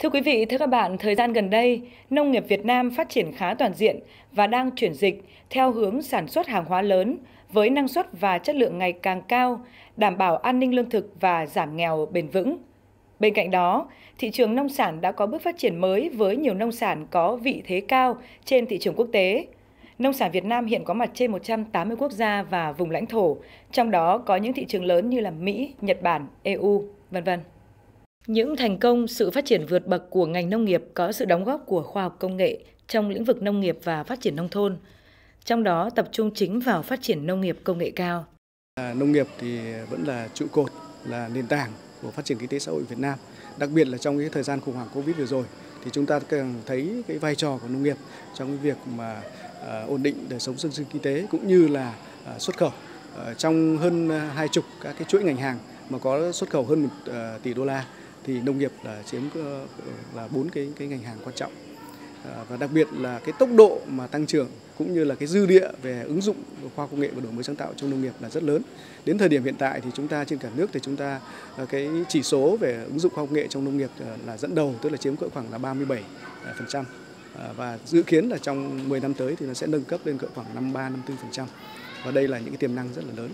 Thưa quý vị, thưa các bạn, thời gian gần đây, nông nghiệp Việt Nam phát triển khá toàn diện và đang chuyển dịch theo hướng sản xuất hàng hóa lớn với năng suất và chất lượng ngày càng cao, đảm bảo an ninh lương thực và giảm nghèo bền vững. Bên cạnh đó, thị trường nông sản đã có bước phát triển mới với nhiều nông sản có vị thế cao trên thị trường quốc tế. Nông sản Việt Nam hiện có mặt trên 180 quốc gia và vùng lãnh thổ, trong đó có những thị trường lớn như là Mỹ, Nhật Bản, EU, vân vân. Những thành công, sự phát triển vượt bậc của ngành nông nghiệp có sự đóng góp của khoa học công nghệ trong lĩnh vực nông nghiệp và phát triển nông thôn. Trong đó tập trung chính vào phát triển nông nghiệp công nghệ cao. À, nông nghiệp thì vẫn là trụ cột, là nền tảng của phát triển kinh tế xã hội Việt Nam. Đặc biệt là trong cái thời gian khủng hoảng Covid vừa rồi thì chúng ta càng thấy cái vai trò của nông nghiệp trong cái việc mà à, ổn định đời sống dân sinh kinh tế cũng như là à, xuất khẩu. À, trong hơn à, hai chục các cái chuỗi ngành hàng mà có xuất khẩu hơn 1 à, tỷ đô la thì nông nghiệp là chiếm ờ, là bốn cái cái ngành hàng quan trọng ờ, và đặc biệt là cái tốc độ mà tăng trưởng cũng như là cái dư địa về ứng dụng khoa công nghệ và đổi mới sáng tạo trong nông nghiệp là rất lớn. Đến thời điểm hiện tại thì chúng ta trên cả nước thì chúng ta ờ, cái chỉ số về ứng dụng khoa công nghệ trong nông nghiệp là dẫn đầu tức là chiếm cỡ khoảng là 37 phần trăm và dự kiến là trong 10 năm tới thì nó sẽ nâng cấp lên cỡ khoảng 53 54 phần trăm và đây là những cái tiềm năng rất là lớn.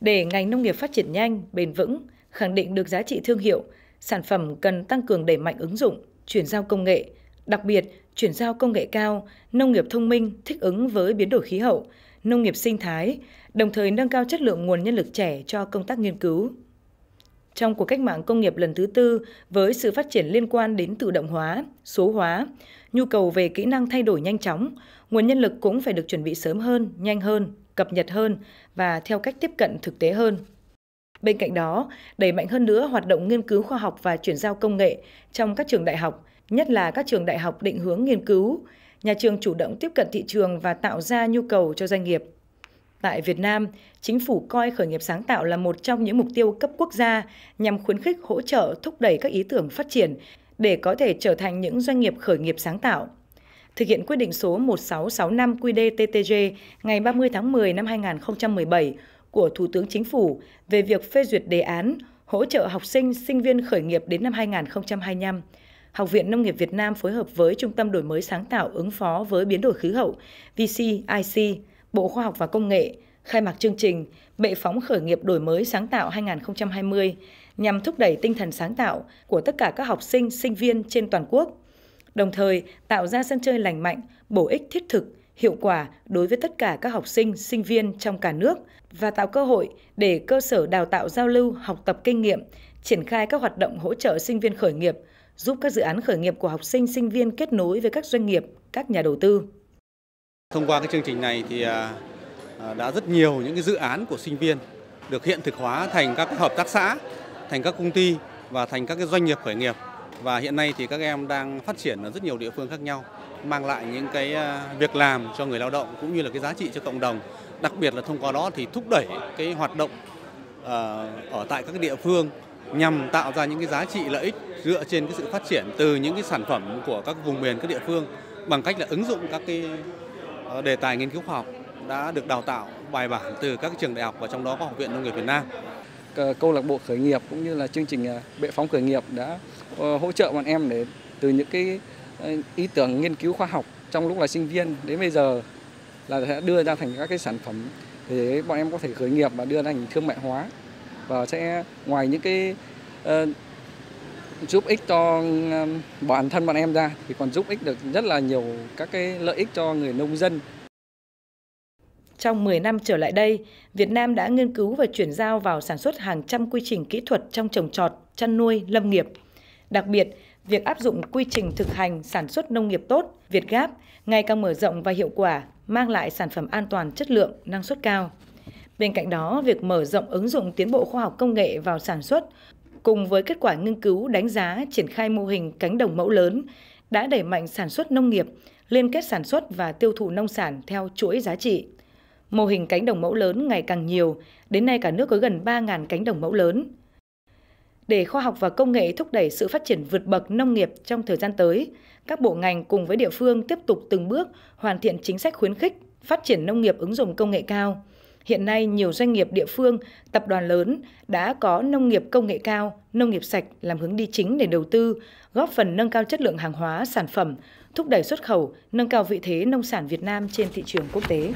Để ngành nông nghiệp phát triển nhanh, bền vững, khẳng định được giá trị thương hiệu, sản phẩm cần tăng cường đẩy mạnh ứng dụng, chuyển giao công nghệ, đặc biệt chuyển giao công nghệ cao, nông nghiệp thông minh thích ứng với biến đổi khí hậu, nông nghiệp sinh thái, đồng thời nâng cao chất lượng nguồn nhân lực trẻ cho công tác nghiên cứu. Trong cuộc cách mạng công nghiệp lần thứ tư, với sự phát triển liên quan đến tự động hóa, số hóa, nhu cầu về kỹ năng thay đổi nhanh chóng, nguồn nhân lực cũng phải được chuẩn bị sớm hơn, nhanh hơn, cập nhật hơn và theo cách tiếp cận thực tế hơn. Bên cạnh đó, đẩy mạnh hơn nữa hoạt động nghiên cứu khoa học và chuyển giao công nghệ trong các trường đại học, nhất là các trường đại học định hướng nghiên cứu, nhà trường chủ động tiếp cận thị trường và tạo ra nhu cầu cho doanh nghiệp. Tại Việt Nam, chính phủ coi khởi nghiệp sáng tạo là một trong những mục tiêu cấp quốc gia nhằm khuyến khích hỗ trợ thúc đẩy các ý tưởng phát triển để có thể trở thành những doanh nghiệp khởi nghiệp sáng tạo. Thực hiện quyết định số 1665 QĐ-TTG ngày 30 tháng 10 năm 2017 của Thủ tướng Chính phủ về việc phê duyệt đề án hỗ trợ học sinh, sinh viên khởi nghiệp đến năm 2025. Học viện Nông nghiệp Việt Nam phối hợp với Trung tâm Đổi mới sáng tạo ứng phó với biến đổi khí hậu VCIC, Bộ Khoa học và Công nghệ khai mạc chương trình Bệ phóng khởi nghiệp đổi mới sáng tạo 2020 nhằm thúc đẩy tinh thần sáng tạo của tất cả các học sinh, sinh viên trên toàn quốc, đồng thời tạo ra sân chơi lành mạnh, bổ ích thiết thực hiệu quả đối với tất cả các học sinh, sinh viên trong cả nước và tạo cơ hội để cơ sở đào tạo giao lưu, học tập kinh nghiệm, triển khai các hoạt động hỗ trợ sinh viên khởi nghiệp, giúp các dự án khởi nghiệp của học sinh, sinh viên kết nối với các doanh nghiệp, các nhà đầu tư. Thông qua cái chương trình này thì à, à, đã rất nhiều những cái dự án của sinh viên được hiện thực hóa thành các hợp tác xã, thành các công ty và thành các cái doanh nghiệp khởi nghiệp. Và hiện nay thì các em đang phát triển ở rất nhiều địa phương khác nhau mang lại những cái à, việc làm cho người lao động cũng như là cái giá trị cho cộng đồng. Đặc biệt là thông qua đó thì thúc đẩy cái hoạt động à, ở tại các địa phương nhằm tạo ra những cái giá trị lợi ích dựa trên cái sự phát triển từ những cái sản phẩm của các vùng miền, các địa phương bằng cách là ứng dụng các cái à, đề tài nghiên cứu khoa học đã được đào tạo, bài bản từ các trường đại học và trong đó có Học viện Nông nghiệp Việt Nam. Câu lạc bộ khởi nghiệp cũng như là chương trình bệ phóng khởi nghiệp đã ờ, hỗ trợ bọn em để từ những cái ý tưởng nghiên cứu khoa học trong lúc là sinh viên đến bây giờ là sẽ đưa ra thành các cái sản phẩm để bọn em có thể khởi nghiệp và đưa ra thành thương mại hóa và sẽ ngoài những cái uh, giúp ích cho ờ, bản thân bọn em ra thì còn giúp ích được rất là nhiều các cái lợi ích cho người nông dân. Trong 10 năm trở lại đây, Việt Nam đã nghiên cứu và chuyển giao vào sản xuất hàng trăm quy trình kỹ thuật trong trồng trọt, chăn nuôi, lâm nghiệp. Đặc biệt, việc áp dụng quy trình thực hành sản xuất nông nghiệp tốt, Việt Gáp ngày càng mở rộng và hiệu quả, mang lại sản phẩm an toàn chất lượng, năng suất cao. Bên cạnh đó, việc mở rộng ứng dụng tiến bộ khoa học công nghệ vào sản xuất cùng với kết quả nghiên cứu đánh giá triển khai mô hình cánh đồng mẫu lớn đã đẩy mạnh sản xuất nông nghiệp, liên kết sản xuất và tiêu thụ nông sản theo chuỗi giá trị. Mô hình cánh đồng mẫu lớn ngày càng nhiều, đến nay cả nước có gần 3.000 cánh đồng mẫu lớn để khoa học và công nghệ thúc đẩy sự phát triển vượt bậc nông nghiệp trong thời gian tới, các bộ ngành cùng với địa phương tiếp tục từng bước hoàn thiện chính sách khuyến khích phát triển nông nghiệp ứng dụng công nghệ cao. Hiện nay, nhiều doanh nghiệp địa phương, tập đoàn lớn đã có nông nghiệp công nghệ cao, nông nghiệp sạch làm hướng đi chính để đầu tư, góp phần nâng cao chất lượng hàng hóa, sản phẩm, thúc đẩy xuất khẩu, nâng cao vị thế nông sản Việt Nam trên thị trường quốc tế.